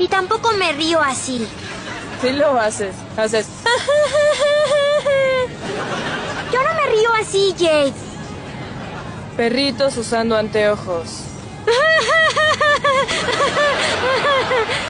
Y tampoco me río así. Sí lo haces. Haces. Yo no me río así, Jake. Perritos usando anteojos.